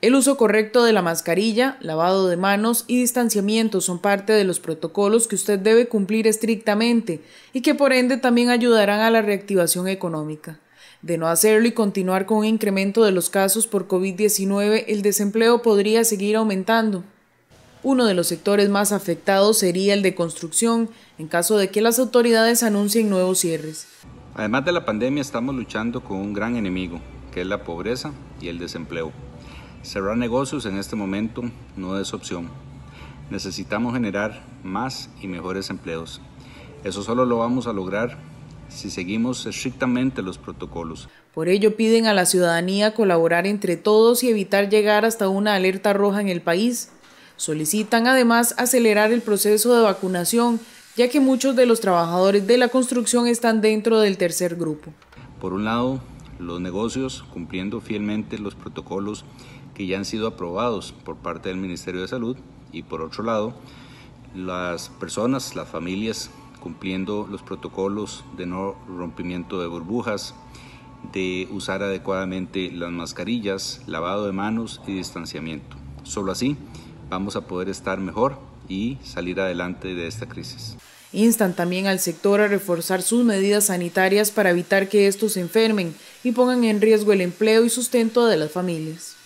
El uso correcto de la mascarilla, lavado de manos y distanciamiento son parte de los protocolos que usted debe cumplir estrictamente y que por ende también ayudarán a la reactivación económica. De no hacerlo y continuar con un incremento de los casos por COVID-19, el desempleo podría seguir aumentando. Uno de los sectores más afectados sería el de construcción, en caso de que las autoridades anuncien nuevos cierres. Además de la pandemia, estamos luchando con un gran enemigo, que es la pobreza y el desempleo. Cerrar negocios en este momento no es opción. Necesitamos generar más y mejores empleos. Eso solo lo vamos a lograr si seguimos estrictamente los protocolos. Por ello piden a la ciudadanía colaborar entre todos y evitar llegar hasta una alerta roja en el país. Solicitan además acelerar el proceso de vacunación, ya que muchos de los trabajadores de la construcción están dentro del tercer grupo. Por un lado, los negocios cumpliendo fielmente los protocolos que ya han sido aprobados por parte del Ministerio de Salud y por otro lado, las personas, las familias cumpliendo los protocolos de no rompimiento de burbujas, de usar adecuadamente las mascarillas, lavado de manos y distanciamiento. Solo así vamos a poder estar mejor y salir adelante de esta crisis. Instan también al sector a reforzar sus medidas sanitarias para evitar que estos se enfermen y pongan en riesgo el empleo y sustento de las familias.